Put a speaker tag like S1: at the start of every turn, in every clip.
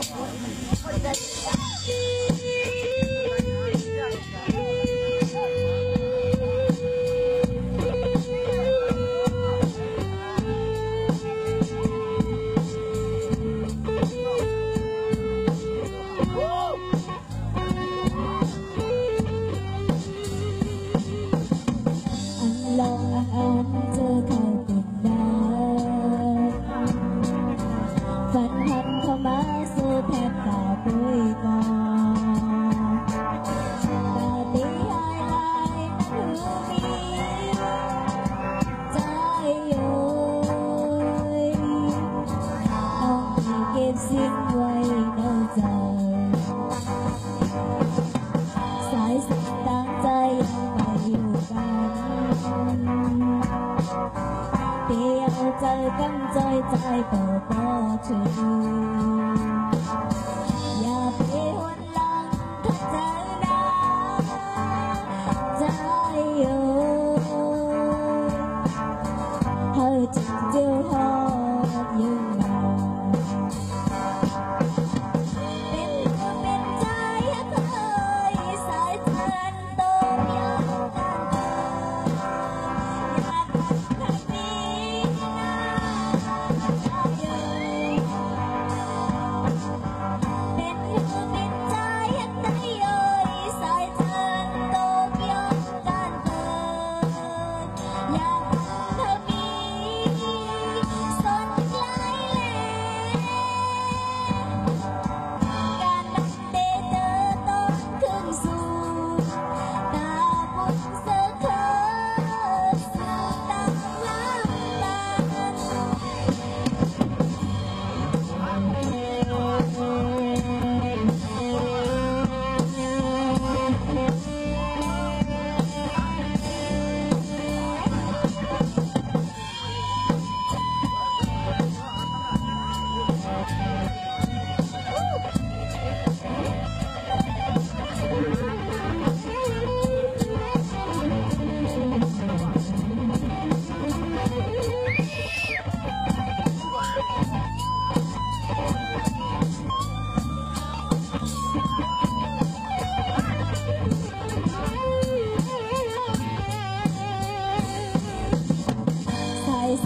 S1: Oh, my God. 别再等，再再等过去。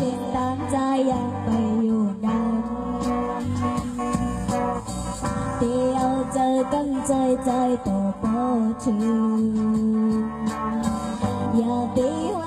S1: 心担在呀，没有难。只要，